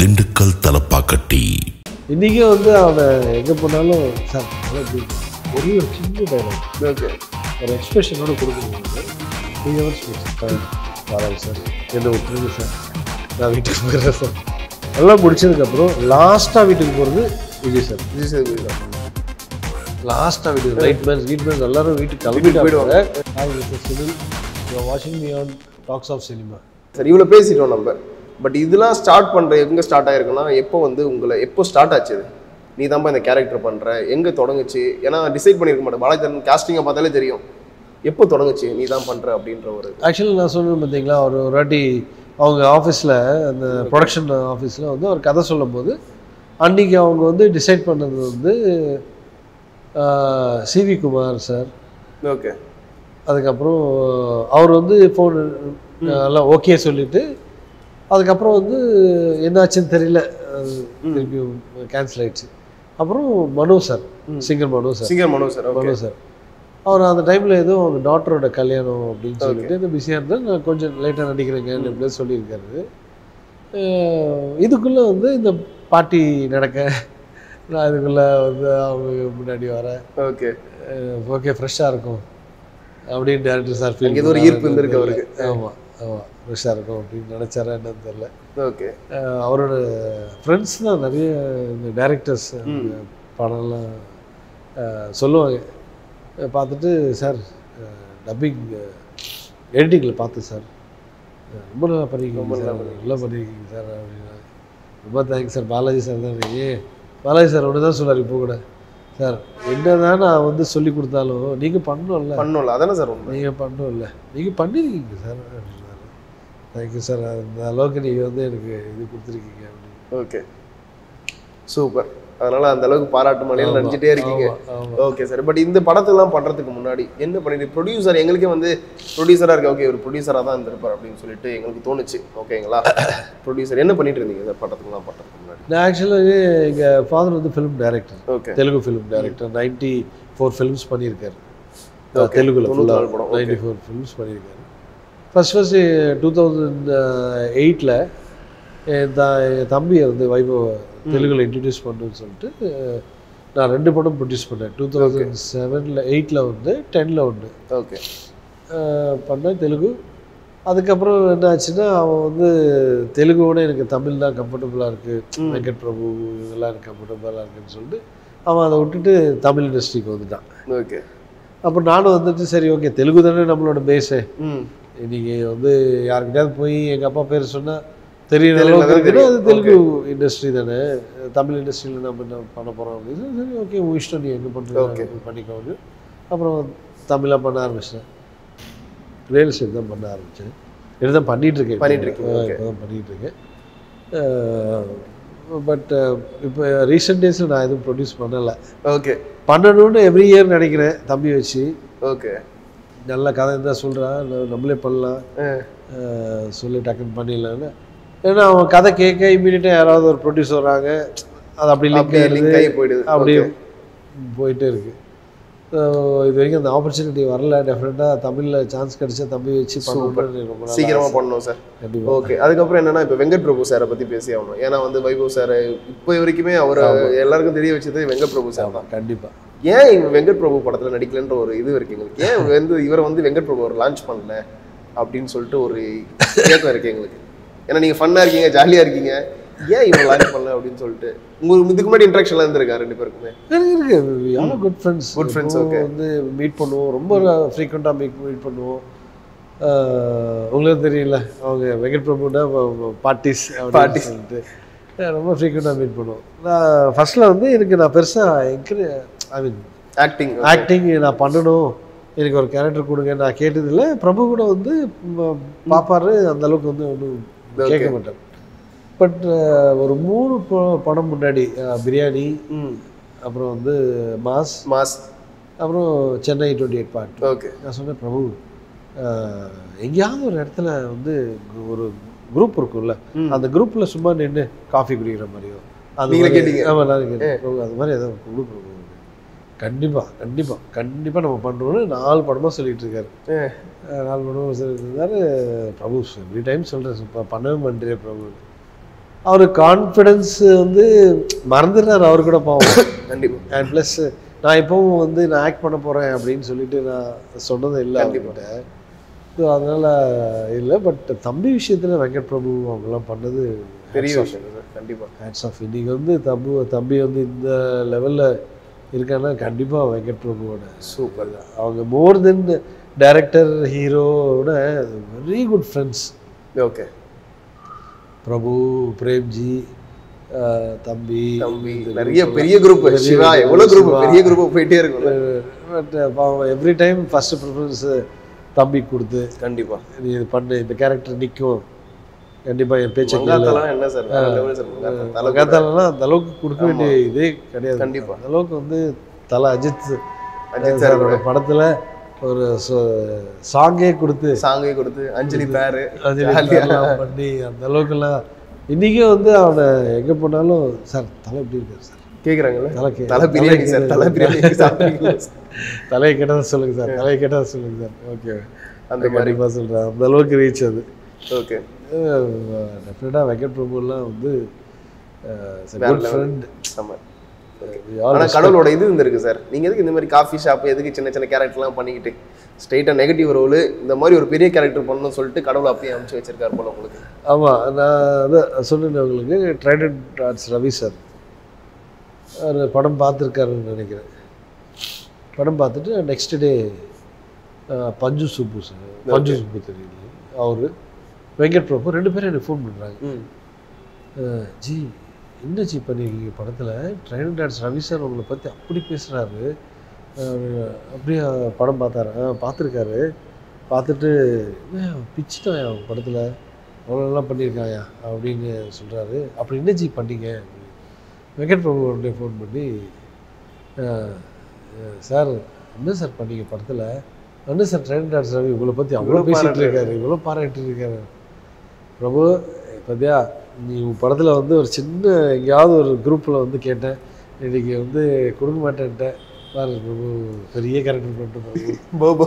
திண்டுக்கல் தலப்பாக்கட்டி. இன்றைக்கும் வந்து அவன் எங்கே போனாலும் சார் ஒரே ஒரு சின்ன டைலாக் ஓகே ஒரு எக்ஸ்பிரஷனோட கொடுக்கணும் த்ரீ ஹவர்ஸ் சார் பரவாயில்ல சார் என்ன விட்டுருங்க சார். நான் வீட்டுக்கு போகிறேன் சார். எல்லாம் முடிச்சதுக்கப்புறம் லாஸ்ட்டாக வீட்டுக்கு போகிறது விஜய் சார். விஜய் சேதுபதி தான் லாஸ்ட்டாக வீட்டுக்கு ரைட் மேன்ஸ் வீட் மேன்ஸ் எல்லாரும் வீட்டுக்கு வீட்டுக்கு கிளம்பிட்டு யூ வாட்சிங் me on Talks of Cinema சரி இவ்வளோ பேசிட்டோம் நம்ம. பட் இதெல்லாம் ஸ்டார்ட் பண்ணுற எங்கே ஸ்டார்ட் ஆயிருக்குன்னா எப்போ வந்து உங்களை எப்போ ஸ்டார்ட் ஆச்சு நீ தான்ப்பா இந்த கேரக்டர் பண்ணுற எங்கே தொடங்குச்சு? ஏன்னா டிசைட் பண்ணியிருக்க மாட்டேன். பாலாஜன் கேஸ்டிங்கை பார்த்தாலே தெரியும். எப்போ தொடங்குச்சு? நீ தான் பண்ணுற அப்படின்ற ஒரு ஆக்சுவலி நான் சொன்னேன் பார்த்தீங்களா ஒரு ஒரு வாட்டி அவங்க ஆஃபீஸில் அந்த ப்ரொடக்ஷன் ஆஃபீஸில் வந்து ஒரு கதை சொல்லும்போது அன்னைக்கு அவங்க வந்து டிசைட் பண்ணது வந்து சிவி குமார் சார். ஓகே அதுக்கப்புறம் அவர் வந்து ஃபோன் எல்லாம் ஓகே சொல்லிட்டு அதுக்கப்புறம் வந்து என்னாச்சுன்னு தெரியல. திருப்பி கேன்சல் ஆயிடுச்சு. அப்புறம் Mano sir singer Mano sir. Singer Mano sir Mano sir. அவர் அந்த டைமில் ஏதோ அவங்க டாக்டரோட கல்யாணம் அப்படின்னு சொல்லிட்டு இந்த பிஸியாக இருந்தேன் நான் கொஞ்சம் லேட்டாக நடிக்கிறேங்க அப்படின்னு சொல்லியிருக்காரு. இதுக்குள்ளே வந்து இந்த பார்ட்டி நடக்க நான் இதுக்குள்ளே வந்து அவங்க முன்னாடி வரேன் ஓகே. ஓகே ஃப்ரெஷ்ஷாக இருக்கும். அப்படின்னு டேரக்டர் சார் ஃபீல் ஏதோ ஒரு ஈர்ப்பு இருந்திருக்கு அவருக்கு. ஆமாம் ஆமாம் ஃப்ரெஷ்ஷாக இருக்கும் அப்படின்னு நினச்சாரா என்னன்னு தெரில ஓகே. அவரோட ஃப்ரெண்ட்ஸ் தான் நிறைய இந்த டேரக்டர்ஸ் படம்லாம் சொல்லுவாங்க. பார்த்துட்டு சார் டப்பிங் எடிட்டிங்கில் பார்த்து சார். ரொம்ப நல்லா பண்ணிருக்கீங்க சார். நல்லா பண்ணியிருக்கீங்க சார். அப்படின்னா ரொம்ப தேங்க்ஸ் சார். பாலாஜி சார் தான் ஏ பாலாஜி சார் ஒன்று தான் சொன்னார் இப்போ கூட. சார் என்னதான் நான் வந்து சொல்லி கொடுத்தாலும் நீங்கள் பண்ணணும்ல. பண்ணோம்ல அதானே சார் நீங்கள் பண்ணணும்ல. நீங்கள் பண்ணியிருக்கீங்க சார். தேங்க்யூ சார் அந்த அளவுக்கு நீங்கள் வந்து எனக்கு இது கொடுத்துருக்கீங்க. அப்படின்னு ஓகே சூப்பர் அதனால அந்த அளவுக்கு பாராட்டு மலையில ஆமா, நடிச்சிட்டே இருக்கீங்க. ஓகே சார் பட் இந்த படத்தெல்லாம் பண்றதுக்கு முன்னாடி என்ன பண்ணிட்டு ப்ரொடியூசர் எங்களுக்கே வந்து ப்ரொடியூசரா இருக்கு ஓகே ஒரு ப்ரொடியூசரா தான் இருந்திருப்பார் அப்படின்னு சொல்லிட்டு எங்களுக்கு தோணுச்சு. ஓகேங்களா ப்ரொடியூசர் என்ன பண்ணிட்டு இருந்தீங்க இந்த படத்துக்குலாம் பண்றதுக்கு முன்னாடி? நான் ஆக்சுவலாக எங்கள் ஃபாதர் வந்து film director okay Telugu film director ninety four films பண்ணியிருக்காரு. தெலுங்குல okay. நைன்டி ஃபோர் ஃபிலிம்ஸ் பண்ணியிருக்காரு. ஃபர்ஸ்ட் ஃபர்ஸ்ட் டூ தௌசண்ட் எயிட்டில் என் த என் தம்பியை வந்து வைபவ தெலுங்குல இன்ட்ரடியூஸ் பண்ணுன்னு சொல்லிட்டு நான் ரெண்டு படம் ப்ரொடியூஸ் பண்ணேன். டூ தௌசண்ட் செவனில் எயிட்டில் ஒன்று டென்னில் ஒன்று ஓகே பண்ணேன் தெலுங்கு. அதுக்கப்புறம் என்ன ஆச்சுன்னா அவன் வந்து தெலுங்கோட எனக்கு தமிழ் தான் கம்ஃபர்டபுளாக இருக்குது வெங்கட் பிரபு இதெல்லாம் எனக்கு கம்ஃபர்டபுளாக இருக்குன்னு சொல்லிட்டு அவன் அதை விட்டுட்டு தமிழ் இண்டஸ்ட்ரிக்கு வந்துட்டான். ஓகே அப்போ நானும் வந்துட்டு சரி ஓகே தெலுங்கு தானே நம்மளோட பேஸு ம் இன்னைக்கு வந்து யாருக்கிட்டயாவது போய் எங்கள் அப்பா பேர் சொன்னால் தெரியுற அளவுக்கு தான் இருக்குன்னா அது. தெலுங்கு இண்டஸ்ட்ரி தானே. தமிழ் இண்டஸ்ட்ரியில் நம்ம என்ன பண்ண போகிறோம் அப்படின்னு சரி ஓகே உன் இஷ்டம் நீ Okay. பண்ணுறது பண்ணிக்கோங்க அப்புறம் தமிழாக பண்ண ஆரம்பிச்சிட்டேன் ரியல் எஸ்டேட் தான் பண்ண ஆரம்பித்தேன் இதுதான் பண்ணிட்டு இருக்கேன். பண்ணிட்டு இருக்கீங்க, okay. இப்போ தான் பண்ணிட்டு இருக்கேன். பட் இப்போ ரீசெண்ட் டேஸில் நான் எதுவும் ப்ரொடியூஸ் பண்ணலை. ஓகே பண்ணணும்னு எவ்ரி இயர் நினைக்கிறேன் தம்பி வச்சு. ஓகே நல்ல கதை இருந்தால் சொல்கிறான் நம்மளே பண்ணலாம். சொல்லி டக்குன்னு பண்ணிடலான்னு. ஏன்னா அவன் கதை கேட்க இமீடியட்டாக யாராவது ஒரு ப்ரொடியூசர் வராங்க. அது அப்படி லிங்க் ஆகி போயிடுது. அப்படியே. போயிட்டே இருக்கு. So, இது வரைக்கும் அந்த ஆப்பர்ச்சுனிட்டி வரல. டெஃபினட்டாக தமிழில் சான்ஸ் கிடைச்சா தம்பி வச்சு ரொம்ப நாள் சீக்கிரமா ஆசை. பண்ணணும் சார் கண்டிப்பா. ஓகே அதுக்கப்புறம் என்னன்னா இப்போ வெங்கட் பிரபு சாரை பத்தி பேசி ஆகணும். ஏன்னா வந்து வைபவ் சார் இப்போ வரைக்குமே அவர் எல்லாருக்கும் தெரிய வச்சது வெங்கட் பிரபு சார் தான். கண்டிப்பா. ஏன் இவங்க வெங்கட் பிரபு படத்துல நடிக்கலன்ற ஒரு இது இருக்கு எங்களுக்கு? ஏன் வந்து இவரை வந்து வெங்கட் பிரபு அவர் லான்ச் பண்ணல? அப்படின்னு சொல்லிட்டு ஒரு கேட்கம் இருக்கு எங்களுக்கு. ஏன்னா நீங்க ஃபன்னா இருக்கீங்க ஜாலியா இருக்கீங்க. ஏன் இவரை லான்ச் பண்ணல அப்படின்னு சொல்லிட்டு? உங்களுக்கு இதுக்கு முன்னாடி இன்ட்ராக்ஷன்லாம் இருந்திருக்கா ரெண்டு பேருக்குமே? இருக்கு இருக்கு. யாரும் good friends Good friends, okay. வந்து மீட் பண்ணுவோம். ரொம்ப ஃப்ரீக்வெண்ட்டாக மீட் மீட் பண்ணுவோம். உங்களுக்கு தெரியல அவங்க வெங்கட் பிரபுனா பார்ட்டிஸ் Parties. சொல்லிட்டு. ரொம்ப ஃப்ரீக்வெண்ட்டாக மீட் பண்ணுவோம். நான் ஃபர்ஸ்ட்டில் வந்து எனக்கு நான் பெருசாக என்கரே ஐ மீன் ஆக்டிங் ஆக்டிங் நான் பண்ணணும். எனக்கு ஒரு கேரக்டர் கொடுங்க. நான் கேட்டதில்ல. பிரபு கூட வந்து ம, பாப்பாரு அந்த அளவுக்கு வந்து ஒன்றும் கேட்க மாட்டார். பட் ஒரு மூணு படம் முன்னாடி பிரியாணி அப்புறம் வந்து மாஸ் மாஸ். அப்புறம் Chennai twenty eight part. Okay நான் சொன்னேன் பிரபு எங்கேயாவது ஒரு இடத்துல வந்து ஒரு குரூப் இருக்கும்ல. அந்த குரூப்பில் சும்மா நின்று காஃபி குடிக்கிற மாதிரியோ அது கேட்டீங்க? ஆமா நான் கேட்டேன். அது மாதிரி ஏதாவது கொடு பிரபு கண்டிப்பாக கண்டிப்பாக கண்டிப்பாக நம்ம பண்ணுறோன்னு நாலு படமாக சொல்லிட்டு இருக்காரு நாலு படமாக சொல்லிட்டு இருந்தாரு பிரபு எவ்ரி டைம் சொல்கிறேன் பண்ணவே பண்ணுறேன் பிரபு. அவர் கான்ஃபிடென்ஸ் வந்து மறந்துடுறாரு அவர் கூட பாவம். கண்டிப்பா. அண்ட் ப்ளஸ் நான் இப்போவும் வந்து நான் ஆக்ட் பண்ண போகிறேன் அப்படின்னு சொல்லிட்டு நான் சொன்னது இல்லை. அவர்கிட்ட. ஸோ அதனால் இல்லை பட் தம்பி விஷயத்தில் வெங்கட் பிரபு அவங்கெல்லாம் பண்ணது பெரிய விஷயம். சார் கண்டிப்பா. ஹேட்ஸ் ஆஃப் இன்னைக்கு வந்து தம்பு தம்பி வந்து இந்த லெவலில் இருக்கான்னா கண்டிப்பாக வெங்கட் பிரபுவோட சூப்பர் அவங்க மோர் தென் டைரக்டர் ஹீரோட very good friends okay Prabhu Premji தம்பி தம்பி நிறைய பெரிய குரூப் சிவா எவ்வளவு குரூப். பெரிய குரூப் போயிட்டே இருக்கும்ல but every time first preference தம்பி கொடுத்து கண்டிப்பா. நீ இது பண்ணு இந்த கேரக்டர் நிற்கும் கண்டிப்பாக என் பேச்சை மங்காத்தலாம் என்ன சார்? வேற level சார் மங்காத்தா. தலை கூட. மகாத்தாலெல்லாம் அந்த அளவுக்கு கொடுக்க வேண்டிய இதே கிடையாது. கண்டிப்பா. அந்த அளவுக்கு வந்து தலை அஜித் அஜித் சார் சாரோட படத்துல ஒரு சாங்கே கொடுத்து. சாங்கே கொடுத்து அஞ்சலி பேரு. எல்லாம் பண்ணி அந்த அளவுக்குலாம். இன்னைக்கும் வந்து அவனை எங்க போனாலும் சார் தலை எப்படி இருக்காரு சார்? கேக்குறாங்கல்ல? தலை கே- தலை பிரியாணி சார் தலை பிரியாணி? தலையை கேட்டதா சொல்லுங்க சார் தலையை கேட்டதா சொல்லுங்க சார். ஓகே அந்த மாதிரி. சொல்றேன். அந்த அளவுக்கு ரீச் அது. ஓகே டெஃபினட்டாக வெங்கட் பிரபுலாம் வந்து குட். ஃப்ரெண்ட் கடவுளோட இது இருந்திருக்கு சார் நீங்க எதுக்கு இந்த மாதிரி காஃபி ஷாப் எதுக்கு சின்ன சின்ன கேரக்டர்லாம் பண்ணிக்கிட்டு ஸ்ட்ரெயிட்டா நெகட்டிவ் ரோல் இந்த மாதிரி ஒரு பெரிய கேரக்டர் பண்ணணும்னு சொல்லிட்டு கடவுள் அப்பயே அமைச்சு வச்சிருக்காரு போல உங்களுக்கு. ஆமாம் நான் அதான் சொன்னேன் உங்களுக்கு ட்ரைடன்ட் ஆர்ட்ஸ் ரவி சார் அவர் படம் பார்த்துருக்காருன்னு நினைக்கிறேன். படம் பார்த்துட்டு நெக்ஸ்ட் டே பஞ்சு சுப்பு சார் பஞ்சு சுப்பு தெரியுது. அவர் வெங்கட் பிரபு ரெண்டு பேரும் எனக்கு ஃபோன் பண்ணுறாங்க ஜி என்ன ஜி பண்ணியிருக்கீங்க படத்தில் ட்ரைடன்ட் ஆர்ட்ஸ் ரவி சார் உங்களை பற்றி அப்படி பேசுகிறாரு அப்படியே படம் பார்த்தாரு. பார்த்துருக்காரு. பார்த்துட்டு என்ன பிச்சுட்டான் அவன் படத்தில்? அவ்வளோ நல்லா பண்ணியிருக்காயா? அப்படின்னு சொல்கிறாரு அப்படி என்ன ஜி பண்ணீங்க. வெங்கட் பிரபு உடனே ஃபோன் பண்ணி "அஹ், அஹ், சார் என்ன சார் பண்ணீங்க படத்தில்? என்ன சார் ட்ரெண்ட் ஆர்ட்ஸ் ரவி உங்களை பற்றி அவ்வளோ பாராட்டுறாரு. இருக்காரு. இவ்வளோ பாராட்டிட்டு இருக்காரு. பிரபு பார்த்தியா நீ உன் படத்தில் வந்து ஒரு சின்ன எங்கேயாவது ஒரு குரூப்பில் வந்து கேட்டேன். இன்னைக்கு வந்து கொடுக்க மாட்டேன்ட்டேன். பாரு பிரபு பெரிய கேரக்டர் பண்ணிட்டு பிரபு.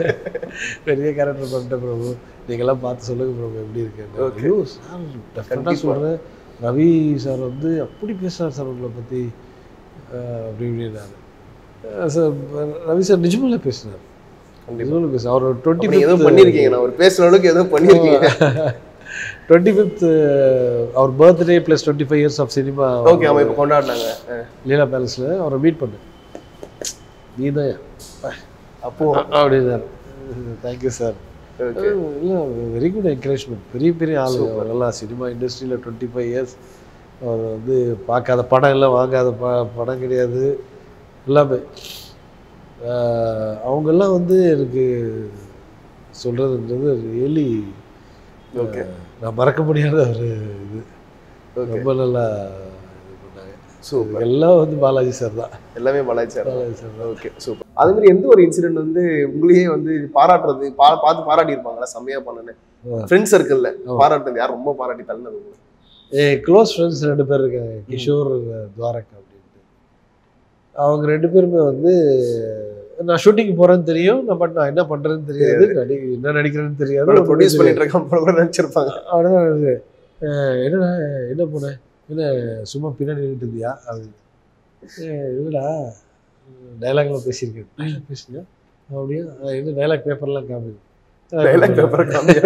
பெரிய கேரக்டர் பண்ணிட்டேன் பிரபு. நீங்களாம் பார்த்து சொல்லுங்க பிரபு எப்படி. ஐயோ சார் டெஃபினட்டாக. சொல்கிறேன் ரவி சார் வந்து அப்படி பேசுகிறார் சார் உங்களை பற்றி அப்படி இப்படின்னாரு சார் ரவி சார் நிஜமாலே பேசினார். கண்டிப்பா. நிஜமாலே பேசுனார். அவர் டுவெண்ட்டி நீங்க ஏதோ பண்ணிருக்கீங்க? நான் ஒரு பேசுற அளவுக்கு ஏதோ பண்ணிருக்கீங்க? Twenty fifth our birthday plus twenty five years of cinema okay அவன் இப்ப கொண்டாடினாங்க. லீலா பேலஸில் அவரை மீட் பண்ணேன் நீ தான் அப்போ? அப்படின்னாரு. தேங்க்யூ சார் இல்லை வெரி குட் என்கரேஜ்மெண்ட் பெரிய பெரிய ஆளு. அவரெல்லாம் சினிமா இண்டஸ்ட்ரியில் டுவெண்ட்டி ஃபைவ் இயர்ஸ் அவர் வந்து பார்க்காத படம் எல்லாம் வாங்காத ப படம் கிடையாது. எல்லாமே. அவங்கெல்லாம் வந்து எனக்கு சொல்கிறதுன்றது ரியலி ஓகே நான் மறக்க முடியாத ஒரு இது. ரொம்ப நல்லா இது பண்ணாங்க. சூப்பர். எல்லாம் வந்து பாலாஜி சார் தான். எல்லாமே பாலாஜி சார் பாலாஜி சார் தான். Okay super. அது மாதிரி எந்த ஒரு இன்சிடென்ட் வந்து உங்களையே வந்து பாராட்டுறது பா பார்த்து பாராட்டி இருப்பாங்களா செம்மையா பண்ணுனேன். ஃப்ரெண்ட்ஸ் சர்க்கிள்ல. பாராட்டுறது யார்? ரொம்ப பாராட்டி தள்ளினது உங்களுக்கு? என் க்ளோஸ் ஃப்ரெண்ட்ஸ் ரெண்டு பேர் இருக்காங்க. கிஷோர் துவாரக் அப்படின்ட்டு. அவங்க ரெண்டு பேருமே வந்து நான் ஷூட்டிங் போறேன்னு தெரியும். நான் பட் நான் என்ன பண்றேன்னு தெரியாது. நடி என்ன நடிக்கிறேன்னு தெரியாது. ப்ரொடியூஸ். பண்ணிட்டு இருக்கான் கூட நினைச்சிருப்பாங்க. அவ்வளோதான் என்னடா என்ன போன? என்ன சும்மா பின்னாடி நின்றுட்டு இருந்தியா? அது. இல்லைடா டைலாக்லாம் பேசியிருக்கேன். டைலாக் பேசுங்க அப்படியே என்ன டைலாக் பேப்பர்லாம் காமி டைலாக் பேப்பர் காமியா?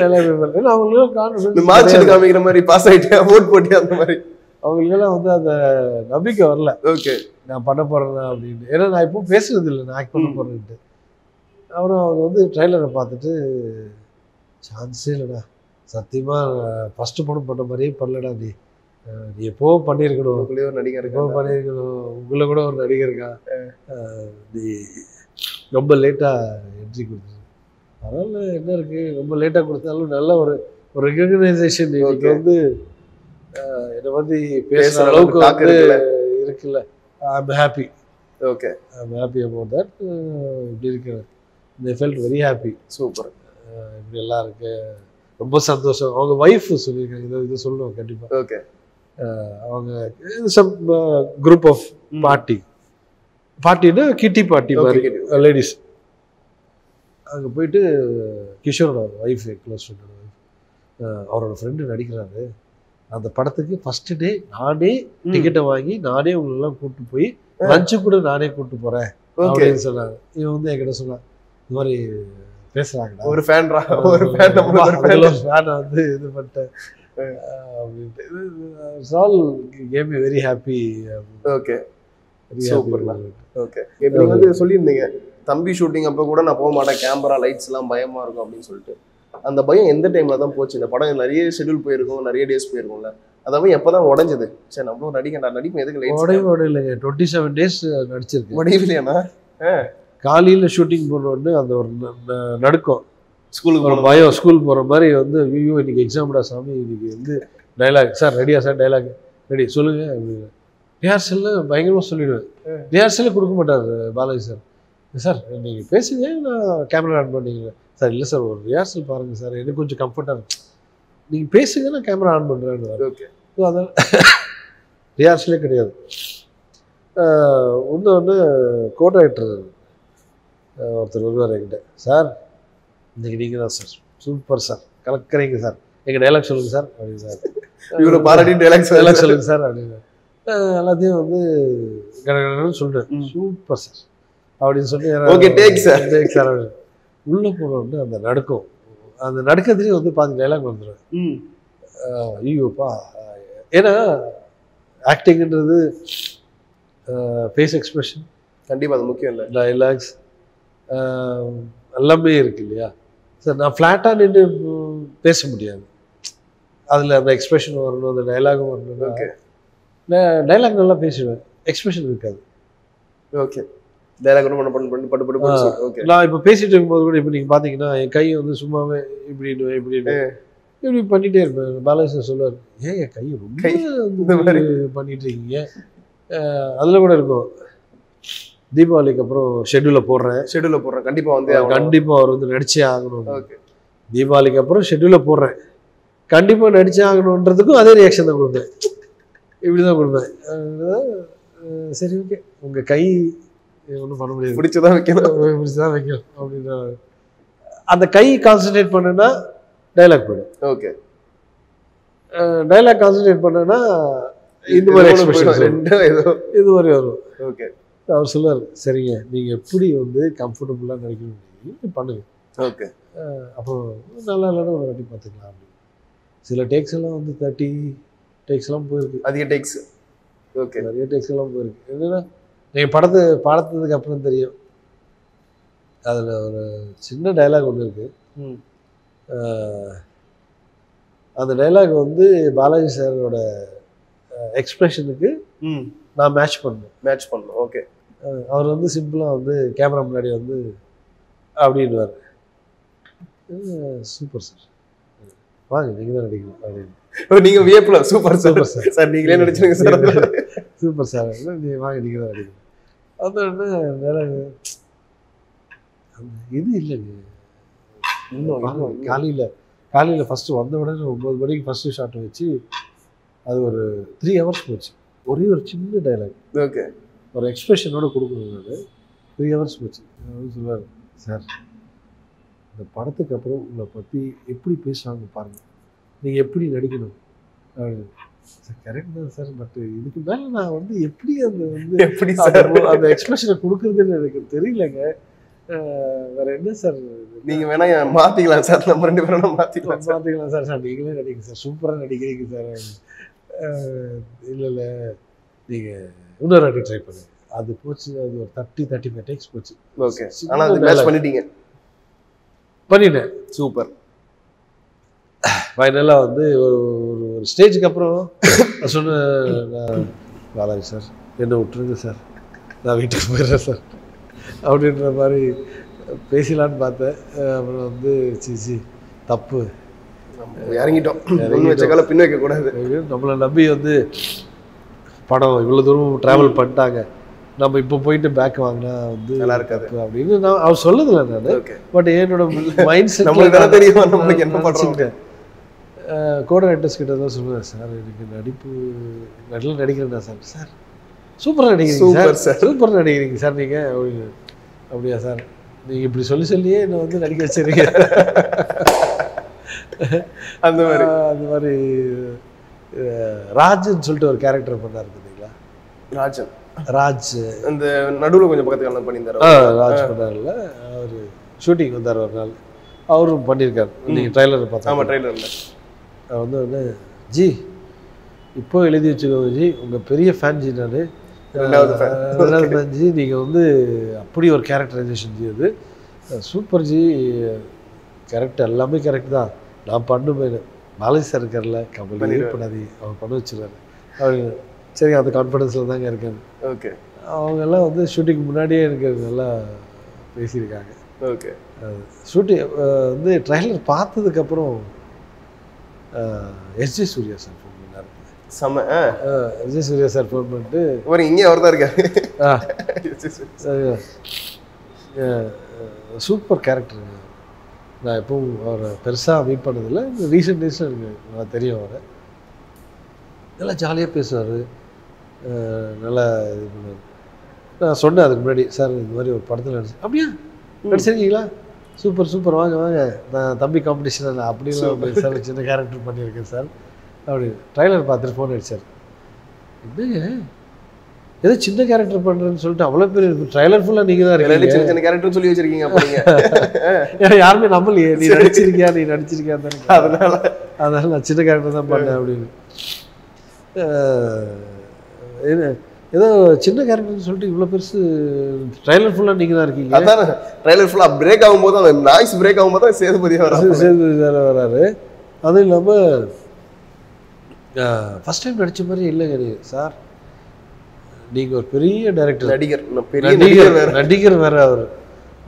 டைலாக் பேப்பர் அவங்களும் இந்த மார்க் கான்ஃபிடன்ஸ் காமிக்கிற மாதிரி பாஸ் ஆயிட்டியா? ஓட் போட்டியா? அந்த மாதிரி. அவங்களுக்கெல்லாம் வந்து அந்த நம்பிக்கை வரல. ஓகே. நான் பண்ண போறேன் அப்படின்னு. ஏன்னா நான் இப்போ பேசுறது இல்லை நான் ஆக்ட் பண்ண ம். போறேன்ட்டு. அப்புறம் அவங்க வந்து ட்ரைலரை பார்த்துட்டு சான்ஸே இல்லைடா. சத்தியமா ஃபர்ஸ்ட் படம் பண்ண மாதிரியே பண்ணலடா நீ. நீ எப்போ பண்ணியிருக்கணும். உங்களுக்குள்ளேயே ஒரு நடிகர் எப்போ பண்ணியிருக்கணும். உங்களை கூட ஒரு நடிகர் இருக்கா? நீ ரொம்ப லேட்டாக என்ட்ரி கொடுத்துரு. பரவாயில்ல என்ன இருக்கு? ரொம்ப லேட்டாக கொடுத்தாலும் நல்ல ஒரு ஒரு ரெகக்னைசேஷன் இன்னைக்கு. வந்து என்னை வந்து பேசுகிற அளவுக்கு வந்து இருக்குல்ல? I'm happy okay I'm happy about that இப்படி இருக்கிறேன். They felt very happy super இப்படி எல்லாம் இருக்கு. ரொம்ப சந்தோஷம். அவங்க ஒய்ஃப் சொல்லியிருக்காங்க. இதை இதை சொல்லுவோம் கண்டிப்பாக ஓகே அவங்க சம் குரூப் ஆஃப் பார்ட்டி பார்ட்டின்னா கிட்டி பார்ட்டி மாதிரி. லேடிஸ் அங்கே போயிட்டு கிஷோரோட ஒய்ஃப் க்ளோஸ் ஃப்ரெண்டோட ஒய்ஃப் அவரோட ஃப்ரெண்டு நடிக்கிறாரு. அந்த படத்துக்கு ஃபர்ஸ்ட் டே நானே. டிக்கெட்டை வாங்கி நானே உங்களெல்லாம் கூப்பிட்டு போய் லஞ்சு கூட நானே கூப்பிட்டு போறேன் ஓகே. அப்படின்னு சொன்னாங்க. இவன் வந்து என்கிட்ட சொன்னான் இந்த மாதிரி பேசுறாங்கடா. ஒரு ஃபேன்ரா ஒரு ஃபேன் ஃபேன் வந்து இது பண்ணிட்டேன். அப்படின்ட்டு. All came very happy okay. Happy okay. இப்போ நீங்க வந்து சொல்லியிருந்தீங்க தம்பி ஷூட்டிங் அப்போ கூட நான் போக மாட்டேன். கேமரா லைட்ஸ் எல்லாம் பயமா இருக்கும் அப்படின்னு சொல்லிட்டு. அந்த பயம் எந்த டைம்ல தான் போச்சு? இந்த படம் நிறைய ஷெட்யூல் போயிருக்கும் நிறைய டேஸ் போயிருக்கும்ல. அதாவது எப்பதான் உடஞ்சது? சரி நம்மளும் நடிக்கண்டா நடிப்பு எதுக்கு இல்லைங்க டுவெண்ட்டி செவன் டேஸ் நடிச்சிருக்கு. உடையவில்லையாண்ணா? காலையில் ஷூட்டிங் போனோடனே அந்த ஒரு நடுக்கம். ஸ்கூலுக்கு போனோம் பயம். ஸ்கூல் போகிற மாதிரி வந்து ஐயோ இன்னைக்கு எக்ஸாம்டா சாமி இன்னைக்கு வந்து டைலாக் சார் ரெடியா சார் டைலாக் ரெடி சொல்லுங்க. அப்படின்னு ரிஹார்சலில் பயங்கரமாக சொல்லிடுவேன். ரிஹார்சலே கொடுக்க மாட்டார் பாலாஜி சார் சார் நீங்கள் பேசுங்க நான் கேமரா ஆன் பண்ணிக்கிறேன். சார் இல்லை சார் ஒரு ரிஹார்சல் பாருங்கள் சார். எனக்கு கொஞ்சம் கம்ஃபர்ட்டாக இருக்கும் நீங்கள் பேசுங்க நான் கேமரா ஆன் பண்ணுறேன்னு ஓகே ஸோ அதனால் ரிஹார்சலே கிடையாது. ஒன்று ஒன்று கோட் ஆக்டர் ஒருத்தர் வருவார் என்கிட்ட. சார் இன்னைக்கு நீங்கள் தான் சார். Super sir. கலக்கிறீங்க சார். எங்கள் டைலாக் சொல்லுங்கள் சார். அப்படின்னு சார். இவரை பாராட்டி டைலாக்ஸ் டைலாக் சொல்லுங்கள் சார். அப்படின்னு. எல்லாத்தையும் வந்து கடகடன்னு சொல்லிட்டேன் ம். Super sir. அப்படின்னு சொல்லி Okay, take sir. Take sir அப்படின்னு. உள்ளே போன உடனே அந்த நடுக்கம். அந்த நடுக்கத்துலேயும் வந்து பாதி டைலாக் வந்துடும் ம். ஐயோப்பா. ஏன்னா ஆக்டிங்ன்றது ஃபேஸ் எக்ஸ்பிரஷன் கண்டிப்பா அது முக்கியம் இல்ல. டைலாக்ஸ் எல்லாமே இருக்கு இல்லையா? சார் நான் ஃப்ளாட்டாக நின்று பேச முடியாது. அதில் அந்த எக்ஸ்பிரஷன் வரணும் அந்த டைலாகும் வரணும் ஓகே டைலாக் நல்லா பேசுவேன். எக்ஸ்பிரஷன் இருக்காது. ஓகே டைலாக் பண்ண பண்ண பட்டு பட்டு பட்டு ஓகே நான் இப்போ பேசிட்டு இருக்கும்போது கூட இப்போ நீங்கள் பார்த்தீங்கன்னா என் கை வந்து சும்மாவே இப்படின்னு இப்படின்னு. இப்படி பண்ணிட்டே இருப்பேன். சார் சொல்லுவார் ஏன் என் கை ரொம்ப இந்த மாதிரி. பண்ணிட்டு இருக்கீங்க. அதுல கூட இருக்கும். தீபாவளிக்கு அப்புறம் ஷெட்யூலில் போடுறேன். ஷெட்யூல்ல போடுறேன். கண்டிப்பா வந்து கண்டிப்பா அவர் வந்து நடிச்சே ஆகணும். ஓகே தீபாவளிக்கு அப்புறம் ஷெட்யூலில் போடுறேன். கண்டிப்பா நடிச்சே ஆகணுன்றதுக்கும் அதே ரியாக்ஷன் தான் கொடுப்பேன். இப்படி தான் கொடுப்பேன் சரி ஓகே உங்க கை ஒன்றும் பண்ண முடியாது. பிடிச்சதான் வைக்கணும். இப்படிதான் வைக்கணும் அப்படின்ற அந்த கை கான்சென்ட்ரேட் பண்ணேன்னா டைலாக் போயிடும். ஓகே. டைலாக் கான்சென்ட்ரேட் பண்ணேன்னா இந்த மாதிரி எக்ஸ்பிரஷன் இது மாதிரி வரும். ஓகே. அவர் சொல்லுவார் சரிங்க நீங்கள் எப்படி வந்து கம்ஃபர்டபுளாக நினைக்கிறீங்களோ பண்ணுங்க. ஓகே. அப்புறம் நல்லா இல்லைன்னா ஒரு வாட்டி பார்த்துக்கலாம் அப்படின்னு. சில டேக்ஸ் எல்லாம் வந்து தேர்ட்டி டேக்ஸ் எல்லாம் போயிருக்கு. அதிக டேக்ஸ் ஓகே. நிறைய டேக்ஸ் எல்லாம் போயிருக்கு. என்னன்னா நீங்கள் படத்தை பார்த்ததுக்கு அப்புறம் தெரியும். அதில் ஒரு சின்ன டைலாக் ஒன்று இருக்கு. ம். அஹ், அந்த டைலாக் வந்து பாலாஜி சாரோட எக்ஸ்பிரஷனுக்கு ம். நான் மேட்ச் பண்ணேன் மேட்ச் பண்ணணும் ஓகே அவர் வந்து சிம்பிளாக வந்து கேமரா முன்னாடி வந்து அப்படின்வார் சூப்பர் சார் வாங்க நீங்கள் தான் நடிக்கணும் அப்படின்னு. நீங்க வியப்புல சூப்பர் சூப்பர் சார் சார் நீங்களே நடிச்சிருங்க சார் சூப்பர் சார் நீ வாங்க நீங்கள் தான் நடிக்கணும். அது என்ன வேற அந்த இது இல்லைங்க. இன்னும் காலையில் காலையில் ஃபஸ்ட்டு வந்த உடனே ஒம்பது மணிக்கு ஃபஸ்ட்டு ஷாட் வச்சு அது ஒரு த்ரீ ஹவர்ஸ் போச்சு. ஒரே ஒரு சின்ன டைலாக் ஓகே ஒரு எக்ஸ்பிரஷனோட கொடுக்கணும் நான் த்ரீ ஹவர்ஸ் போச்சு. சொல்லுவார். சார் இந்த படத்துக்கு அப்புறம் உங்களை பற்றி எப்படி பேசுவாங்க பாருங்கள் நீங்கள் எப்படி நடிக்கணும்? அப்படின்னு. கரெக்ட் தான் சார் பட் இதுக்கு மேலே நான் வந்து எப்படி அந்த வந்து எப்படி சார் அந்த எக்ஸ்பிரஷனை கொடுக்குறதுன்னு எனக்கு தெரியலங்க. வேற என்ன சார் நீங்க வேணா மாத்திக்கலாம் சார் நம்ம ரெண்டு பேரும் மாத்திக்கலாம் சார் பார்த்துக்கலாம் சார் சார் நீங்களே நடிங்க சார் சூப்பராக நடிக்கிறீங்க சார் இல்லை இல்லை. நீங்கள் இன்னொரு வாட்டி ட்ரை பண்ணுங்க. அது போச்சு அது ஒரு தேர்ட்டி தேர்ட்டி ஃபைவ் டேக்ஸ் போச்சு. ஓகே ஆனா அது மேட்ச் பண்ணிட்டீங்க. பண்ணிட்டேன். சூப்பர் ஃபைனலாக வந்து ஒரு ஒரு ஒரு ஸ்டேஜுக்கு அப்புறம் சொன்னேன் பாலாஜி சார் என்னை விட்டுருங்க சார். நான் வீட்டுக்கு போயிடுறேன் சார். அப்படின்ற மாதிரி பேசலான்னு பார்த்தேன். அப்புறம் வந்து சி சி தப்பு. இறங்கிட்டோம். முன் வச்ச கால பின் வைக்க கூடாது ஐயோ, நம்மளை நம்பி வந்து படம் இவ்வளோ தூரம் ட்ராவல் பண்ணிட்டாங்க. நம்ம இப்போ போயிட்டு பேக் வாங்கினா வந்து நல்லா இருக்காது. அப்படின்னு நான் அவர் சொல்லதில்லை நான். பட் என்னோட மைண்ட் செட் நம்மளுக்கு தெரியும்? நம்மளுக்கு என்ன பண்றோம் கோட ரைட்டர்ஸ் கிட்ட தான் சொல்லுவேன் சார் எனக்கு நடிப்பு நல்லா நடிக்கிறேன்னா சார். சார் சூப்பராக நடிக்கிறீங்க சார். sir. சூப்பராக நடிக்கிறீங்க சார் நீங்கள் அப்படியா சார். நீங்கள் இப்படி சொல்லி சொல்லியே என்னை வந்து நடிக்க வச்சிருக்கீங்க அந்த மாதிரி. அந்த மாதிரி ராஜ்னு சொல்லிட்டு ஒரு கேரக்டர் பண்ணார் பார்த்தீங்களா ராஜன் ராஜ். அந்த நடுவுல கொஞ்சம் பக்கத்து கல்யாணம் பண்ணியிருந்தாரு ராஜ் பண்ணார்ல அவர் ஷூட்டிங் வந்தார் ஒரு நாள். அவரும் பண்ணியிருக்காரு. நீங்கள் ட்ரைலர் பார்த்தா ட்ரெயிலர்ல அவர் வந்து வந்து ஜி இப்போ எழுதி வச்சுக்கோங்க ஜி உங்கள் பெரிய ஃபேன் ஜி நான். ரெண்டாவது ஃபேன் ஜி நீங்கள் வந்து அப்படி ஒரு கேரக்டரைசேஷன் ஜி அது. சூப்பர் ஜி கரெக்ட் எல்லாமே கரெக்ட் தான். நான் பண்ணுவேன் பாலாஜி சார் இருக்கார்ல பண்ணிடுவாரு. பண்ணாதி அவர் பண்ண வச்சிருவாரு. அவர் சரி அந்த கான்ஃபிடன்ஸில் தாங்க இருக்கேன். ஓகே அவங்க எல்லாம் வந்து ஷூட்டிங் முன்னாடியே எனக்கு நல்லா பேசியிருக்காங்க. ஓகே ஷூட்டிங் வந்து ட்ரைலர் பார்த்ததுக்கப்புறம் எஸ்ஜே சூர்யா சார் ஃபோன் பண்ணார். செம எஸ்ஜே சூர்யா சார் ஃபோன் பண்ணிட்டு ஒரு இங்கே அவர் தான் இருக்காரு சூப்பர் கேரக்டருங்க நான் எப்பவும் அவரை பெருசாக மீட் பண்ணதில்லை. ரீசெண்ட் டேஸில் எனக்கு நான் தெரியும் அவரை. நல்லா ஜாலியாக பேசுவார். நல்லா இது பண்ணுவார். நான் சொன்னேன் அதுக்கு முன்னாடி சார் இந்த மாதிரி ஒரு படத்தில் நடிச்சு அப்படியா? நடிச்சிருக்கீங்களா? Super super. வாங்க வாங்க. நான் தம்பி காம்படிஷன் நான் அப்படிலாம் போய் சார் சின்ன கேரக்டர் பண்ணியிருக்கேன் சார் அப்படி ட்ரைலர் பார்த்துட்டு ஃபோன் அடிச்சார். என்னங்க? ஏதோ சின்ன கேரக்டர் பண்ணுறேன்னு சொல்லிட்டு அவ்வளோ பேர் ட்ரைலர் ஃபுல்லாக நீங்கள் தான் இருக்கீங்க. சின்ன சின்ன கேரக்டர் சொல்லி வச்சிருக்கீங்க அப்ப நீங்க. ஏன்னா யாருமே நம்பலையே. நீ நடிச்சிருக்கியா? நீ நடிச்சிருக்கியா? தானே அதனால. அதனால நான் சின்ன கேரக்டர் தான் பண்ணேன் அப்படின்னு. ஏதோ சின்ன கேரக்டர்னு சொல்லிட்டு இவ்வளோ பெருசு ட்ரைலர் ஃபுல்லாக நீங்கள் தான் இருக்கீங்க. அதான் ட்ரைலர் ஃபுல்லா பிரேக் ஆகும்போது அந்த நாய்ஸ் பிரேக் ஆகும்போது தான் சேதுபதியா வராங்க சேது வேறு வராரு. அதுவும் இல்லாமல் ஃபஸ்ட் டைம் நடித்த மாதிரி இல்லைங்க நீ சார் நீங்கள் ஒரு பெரிய டைரக்டர் நடிகர் பெரிய நடிகர் நடிகர் வேற. நடிகர் வேற அவர்.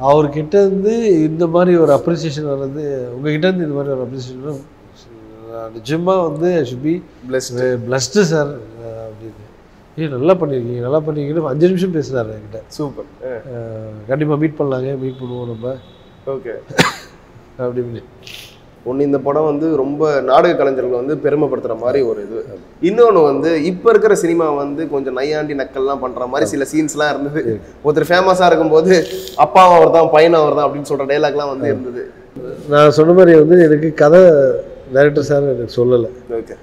அவர்கிட்ட இருந்து இந்த மாதிரி ஒரு அப்ரிசியேஷன் வர்றது உங்ககிட்ட இருந்து இந்த மாதிரி ஒரு அப்ரிசியேஷன் நிஜமாக வந்து should be blessed blessed sir ஏ நல்லா பண்ணியிருக்கீங்க நல்லா பண்ணிருக்கீங்கன்னு அஞ்சு நிமிஷம் பேசுனாரு என்கிட்ட. சூப்பர். கண்டிப்பாக மீட் பண்ணலாங்க மீட் பண்ணுவோம் நம்ம. ஓகே. அப்படின்னு. ஒன்று இந்த படம் வந்து ரொம்ப நாடக கலைஞர்கள் வந்து பெருமைப்படுத்துற மாதிரி ஒரு இது. இன்னொன்று வந்து இப்போ இருக்கிற சினிமா வந்து கொஞ்சம் நையாண்டி நக்கல்லாம் பண்ற மாதிரி சில சீன்ஸ்லாம் இருந்தது. ஒருத்தர் ஃபேமஸாக இருக்கும்போது அப்பாவும் அவர் தான் பையனும் அவர் தான் அப்படின்னு சொல்ற டைலாக்லாம் வந்து இருந்தது. நான் சொன்ன மாதிரி வந்து எனக்கு கதை டைரக்டர் சார் எனக்கு சொல்லலை. ஓகே.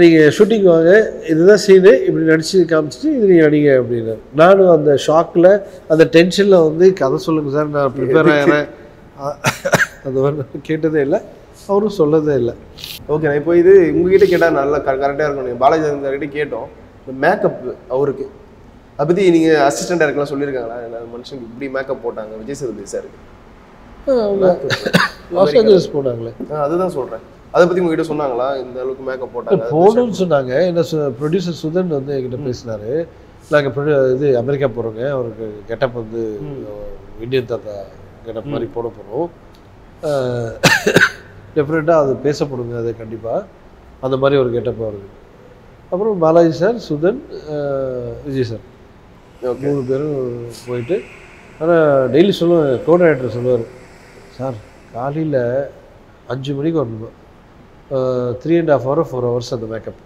நீங்கள் ஷூட்டிங் வாங்க இதுதான் சீனு இப்படி நடிச்சு காமிச்சிட்டு இது நீங்கள் நடிங்க அப்படின்னு. நானும் அந்த ஷாக்கில் அந்த டென்ஷனில் வந்து கதை சொல்லுங்கள் சார் நான் ப்ரிப்பேர் ஆகிறேன் அந்த மாதிரி கேட்டதே இல்லை அவரும் சொல்லதே இல்லை. ஓகே நான் இப்போ இது உங்ககிட்ட கேட்டால் நல்லா கரெக்டாக இருக்கும் நீங்கள் பாலாஜி கிட்ட கேட்டோம். இந்த மேக்கப் அவருக்கு. அதை பற்றி நீங்கள் அசிஸ்டண்டாக இருக்கலாம் சொல்லியிருக்காங்களா? இந்த மனுஷனுக்கு இப்படி மேக்கப் போட்டாங்க. விஜய் சேதுபதி சாருக்கு. Loss Angeles போனாங்களே. ஆ, அதுதான் சொல்கிறேன் அதை பற்றி உங்ககிட்ட சொன்னாங்களா? இந்த அளவுக்கு மேக்கப் போட்டாங்க போகணும்னு சொன்னாங்க. என்ன ப்ரொடியூசர் சுதன் வந்து என்கிட்ட பேசினாரு. நாங்கள் இது அமெரிக்கா போகிறோங்க அவருக்கு கெட்டப் வந்து இந்தியன் தாத்தா கெட்டப் மாதிரி போட போகிறோம் டெஃபினட்டாக அது பேசப்படுங்க அது கண்டிப்பாக அந்த மாதிரி ஒரு கெட்டப் அவருக்கு. அப்புறம் பாலாஜி சார் சுதன் விஜய் சார். மூணு பேரும் போயிட்டு ஆனால் டெய்லி சொல்லுவேன் கோ டைரக்டர் சொல்லுவார். சார் காலையில் அஞ்சு மணிக்கு வரணும்? Three and half hour four hours அந்த மேக்கப்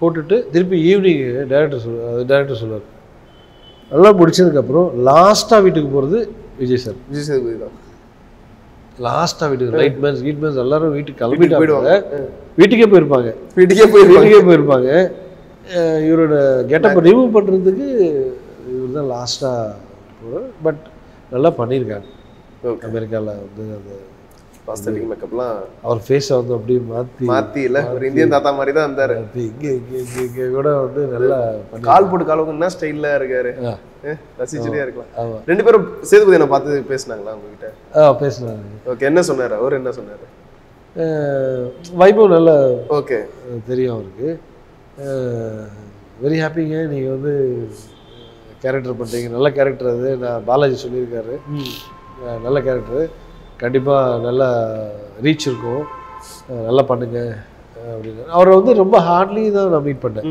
போட்டுட்டு திருப்பி ஈவினிங் டேரக்டர் சொல் டேரக்டர் சொல்லுவார் நல்லா முடிச்சதுக்கப்புறம் லாஸ்ட்டாக வீட்டுக்கு போகிறது விஜய் சார் விஜய் சேதுபதி தான். லாஸ்ட்டாக வீட்டுக்கு லைட் மேன்ஸ் கீட் மேன்ஸ் எல்லாரும் வீட்டுக்கு கிளம்பிட்டு போயிடுவாங்க. வீட்டுக்கே போயிருப்பாங்க. வீட்டுக்கே போயிருவாங்க. வீட்டுக்கே போயிருப்பாங்க. இவரோட கெட்டப்பை ரிமூவ் பண்ணுறதுக்கு இவர் தான் லாஸ்ட்டாக பட் நல்லா பண்ணியிருக்காங்க அமெரிக்காவில் வந்து அந்த பாஸ்தட்டிக் மேக்கப்லாம் அவர் ஃபேஸை வந்து அப்படியே மாற்றி மாத்தி இல்ல ஒரு இந்தியன் தாத்தா மாதிரி தான் இருந்தாரு. இங்கே இங்கே இங்கே இங்கே கூட வந்து நல்லா கால் போட்டு கால் என்ன ஸ்டைல்ல இருக்காரு. ரசிச்சுட்டே இருக்கலாம். ஆமாம் ரெண்டு பேரும் சேதுபதி என்ன பார்த்து பேசுனாங்களா உங்ககிட்ட? ஆ பேசினாங்க. ஓகே என்ன சொன்னாரு? அவர் என்ன சொன்னாரு? வைபவ் நல்லா ஓகே தெரியும் அவருக்கு. வெரி ஹாப்பிங்க நீங்கள் வந்து கேரக்டர் பண்ணுறீங்க நல்ல கேரக்டர் அது. நான் பாலாஜி சொல்லியிருக்காரு. நல்ல கேரக்டரு கண்டிப்பாக நல்ல ரீச் இருக்கும். நல்லா பண்ணுங்க அப்படின்னு. அவரை வந்து ரொம்ப ஹார்ட்லி தான் நான் மீட் பண்ணேன்.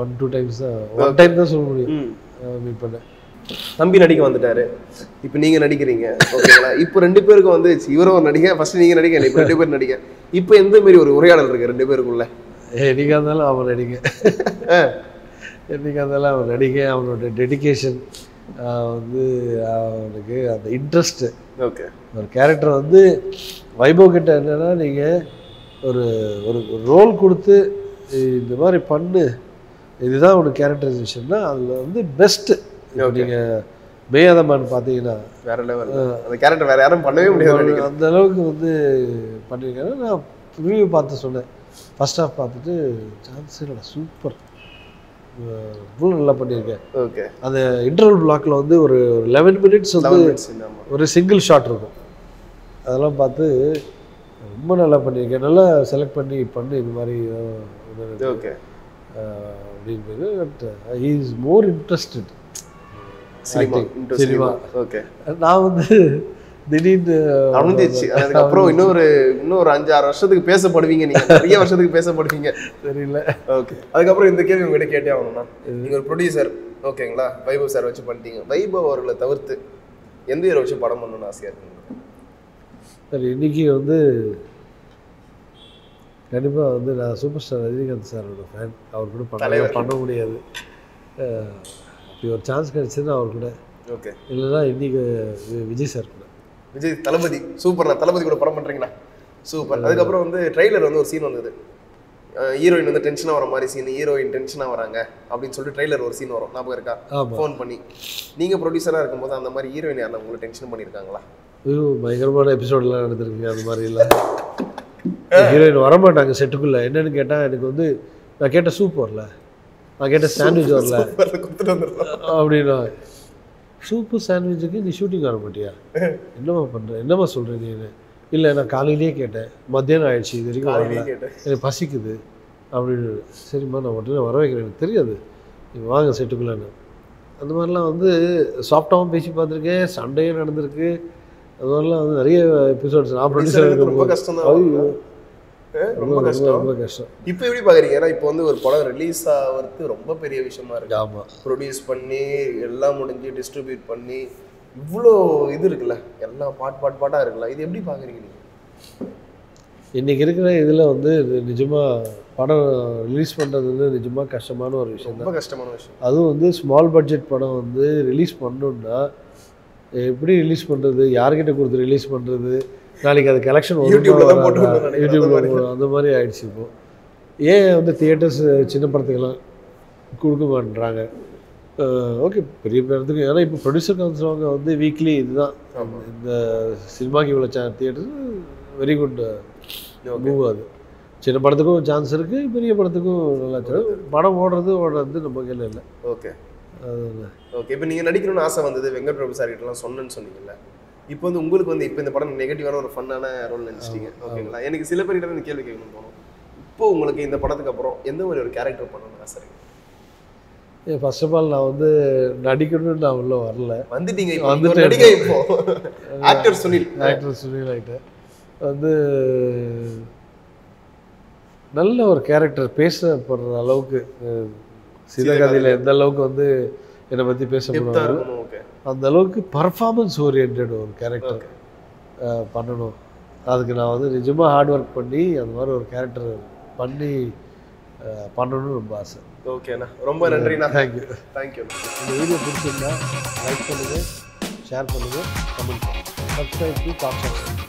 ஒன் டூ டைம்ஸ் தான் ஒன் டைம் தான் சொல்ல முடியும். மீட் பண்ணேன். தம்பி நடிக்க வந்துட்டாரு. இப்போ நீங்க நடிக்கிறீங்க ஓகேங்களா? இப்போ ரெண்டு பேருக்கும் வந்து இவரும் ஒரு நடிகை ஃபர்ஸ்ட் நீங்க நடிக்க இப்போ ரெண்டு பேரும் நடிக்க இப்போ எந்த மாதிரி ஒரு உரையாடல் இருக்கு ரெண்டு பேருக்குள்ள? என்னைக்கா இருந்தாலும் அவன் நடிகை. என்னைக்கா இருந்தாலும் அவன் நடிகை அவனோட டெடிகேஷன் வந்து அவனுக்கு அந்த இன்ட்ரெஸ்ட்டு ஓகே ஒரு கேரக்டர் வந்து வைபவ் கிட்ட என்னன்னா நீங்கள் ஒரு ஒரு ரோல் கொடுத்து இந்த மாதிரி பண்ணு. இதுதான் உனக்கு கேரக்டரைசேஷன்னா அதில் வந்து பெஸ்ட்டு. நீங்கள் மேயாதமான் பார்த்தீங்கன்னா. வேற லெவல் அந்த கேரக்டர் வேற யாரும் பண்ணவே முடியாது அந்த அளவுக்கு வந்து பண்ணியிருக்காரு நான் ரிவ்யூ பார்த்து சொன்னேன். ஃபர்ஸ்ட் ஹாஃப் பார்த்துட்டு சான்ஸ் இல்லை சூப்பர் இவ்வளோ நல்லா பண்ணியிருக்கேன். ஓகே அந்த இன்டர்வல் பிளாக்ல வந்து ஒரு லெவன் மினிட்ஸ் வந்து ஒரு சிங்கிள் ஷாட் இருக்கும். அதெல்லாம் பார்த்து ரொம்ப நல்லா பண்ணியிருக்கேன். நல்லா செலக்ட் பண்ணி பண்ணு இது மாதிரி ஓகே அஹ், அப்படின்னு but he is more interested cinema. Okay நான் வந்து திடீர்னு அமைஞ்சிச்சு அதுக்கப்புறம் இன்னொரு இன்னொரு அஞ்சாறு வருஷத்துக்கு பேசப்படுவீங்க நீங்க. நிறைய வருஷத்துக்கு பேசப்படுவீங்க. தெரியல. ஓகே அதுக்கப்புறம் இந்த கேள்வி உங்ககிட்ட கேட்டே ஆகணும்னா நீங்க ஒரு ப்ரொடியூசர் ஓகேங்களா வைபவ் சார் வச்சு பண்ணிட்டீங்க. வைபவ் அவர்களை தவிர்த்து எந்த ஹீரோ வச்சு படம் பண்ணணும்னு ஆசையா இருக்கு உங்களுக்கு? சரி இன்னைக்கு வந்து கண்டிப்பாக வந்து நான் சூப்பர் ஸ்டார் ரஜினிகாந்த் சாரோட ஃபேன் அவர் கூட பண்ண. பண்ண முடியாது. அப்படி ஒரு சான்ஸ் கிடைச்சதுன்னா அவர் கூட. ஓகே இல்லைன்னா இன்னைக்கு வி- விஜய் சார் கூட. விஜய் தளபதி சூப்பர் நான் தளபதி கூட படம் பண்றீங்களா? சூப்பர் அதுக்கப்புறம் வந்து ட்ரெய்லர் வந்து ஒரு சீன் வந்தது. ஹீரோயின் வந்து டென்ஷனாக வர மாதிரி சீன் ஹீரோயின் டென்ஷனாக வராங்க அப்படின்னு சொல்லிட்டு ட்ரெய்லர் ஒரு சீன் வரும். ஞாபகம் இருக்கா? ஃபோன் பண்ணி. நீங்க ப்ரொடியூசராக இருக்கும்போது அந்த மாதிரி ஹீரோயின் யாரும் உங்களை டென்ஷன் பண்ணியிருக்காங்களா? ஐயோ பயங்கரமான எபிசோடெலாம் நடந்திருக்கு. அது மாதிரிலாம் ஹீரோயின் வரமாட்டாங்க செட்டுக்குள்ளே. என்னன்னு கேட்டால் எனக்கு வந்து நான் கேட்ட சூப் வரல நான் கேட்ட சாண்ட்விச் வரல அப்படின்னா சூப்பு சாண்ட்விச்சுக்கு நீ ஷூட்டிங் வர மாட்டியா? என்னம்மா பண்ணுற என்னம்மா சொல்கிற நீ இல்லை நான் காலையிலேயே கேட்டேன். மத்தியானம் ஆயிடுச்சு இது வரைக்கும் வரல. கேட்டேன். எனக்கு பசிக்குது. அப்படின்னு சரிம்மா நான் உடனே வர வைக்கிறேன் எனக்கு தெரியாது. நீ வாங்க செட்டுக்குள்ளேன்னு. அந்த மாதிரிலாம் வந்து சாஃப்டாகவும் பேசி பார்த்துருக்கேன். சண்டையும் நடந்திருக்கு. அது மாதிரிலாம் வந்து நிறைய எபிசோட்ஸ் நான் ப்ரொடியூசர் ரொம்ப கஷ்டம் ரொம்ப கஷ்டம். ரொம்ப கஷ்டம். இப்போ எப்படி பாக்குறீங்க? ஏன்னா இப்போ வந்து ஒரு படம் ரிலீஸ் ஆகிறது ரொம்ப பெரிய விஷயமா இருக்கு. ஆமாம் ப்ரொடியூஸ் பண்ணி எல்லாம் முடிஞ்சு டிஸ்ட்ரிபியூட் பண்ணி இவ்வளோ இது இருக்குல்ல? எல்லாம் பாட் பாட் பாட்டா இருக்குல்ல? இது எப்படி பாக்குறீங்க நீங்க? இன்றைக்கி இருக்கிற இதில் வந்து நிஜமாக படம் ரிலீஸ் பண்ணுறது வந்து நிஜமாக கஷ்டமான ஒரு விஷயம் ரொம்ப கஷ்டமான விஷயம். அதுவும் வந்து ஸ்மால் பட்ஜெட் படம் வந்து ரிலீஸ் பண்ணணும்னா எப்படி ரிலீஸ் பண்ணுறது யார்கிட்ட கொடுத்து ரிலீஸ் பண்ணுறது நாளைக்கு அது கலெக்ஷன் YouTubeல தான் போட்டு விடணும்னு நினைக்கிறேன், அந்த யூடியூப்ல மாதிரி. அந்த மாதிரி ஆயிடுச்சு இப்போ. ஏன் வந்து தியேட்டர்ஸ் சின்ன படத்துக்கெல்லாம் கொடுக்க மாட்டேறாங்க ஓகே பெரிய படத்துக்கு ஏன்னா இப்போ ப்ரொடியூசர் கவுன்சிலவங்க வந்து வீக்லி இதுதான். இந்த சினிமாக்கு இவ்வளோ சா தியேட்டர் வெரி குட் மூவ் அது. சின்ன படத்துக்கும் சான்ஸ் இருக்குது பெரிய படத்துக்கும் நல்லா. படம் ஓடுறது ஓடுறது நம்ம கையில் இல்லை. ஓகே ஓகே இப்போ நீங்க நடிக்கணும்னு ஆசை வந்தது வெங்கட் பிரபு சார் கிட்டலாம் சொன்னேன்னு சொன்னீங்கல்ல. இப்போ வந்து உங்களுக்கு வந்து இப்போ இந்த படம் நெகட்டிவான ஒரு ஃபன்னான ரோல் நினைச்சிட்டீங்க ஓகேங்களா? எனக்கு சில பேர்கிட்ட இந்த கேள்வி கேட்கணும் தோணும். இப்போ உங்களுக்கு இந்த படத்துக்கு அப்புறம் எந்த மாதிரி ஒரு கேரக்டர் பண்ணணும்னு ஆசை ஃபர்ஸ்ட் ஆஃப் ஆல் நான் வந்து நடிக்கணும்னு நான் உள்ள வரல. வந்துட்டீங்க இப்போ. வந்துட்டேன். வந்துட்டு நடிகை இப்போ. ஆக்டர் சுனில் ஆக்டர் சுனில் ஆகிட்டேன் வந்து நல்ல ஒரு கேரக்டர் பேசப்படுற அளவுக்கு அஹ், சிவகதையில். எந்த அளவுக்கு வந்து என்னை பற்றி இருக்கணும் ஓகே அந்த அளவுக்கு பர்ஃபார்மன்ஸ் ஓரியன்ட் ஒரு கேரக்டர் பண்ணணும். அதுக்கு நான் வந்து நிஜமாக ஹார்ட் ஒர்க் பண்ணி அந்த மாதிரி ஒரு கேரக்டர் பண்ணி பண்ணணும்னு ரொம்ப ஆசை. ஓகேண்ணா ரொம்ப நன்றிண்ணா. தேங்க்யூ தேங்க்யூ இந்த வீடியோ பிடிச்சிருந்தா லைக் பண்ணுங்கள் ஷேர் பண்ணுங்கள் கமெண்ட் பண்ணுங்கள் சப்ஸ்கிரைப் டு டாப்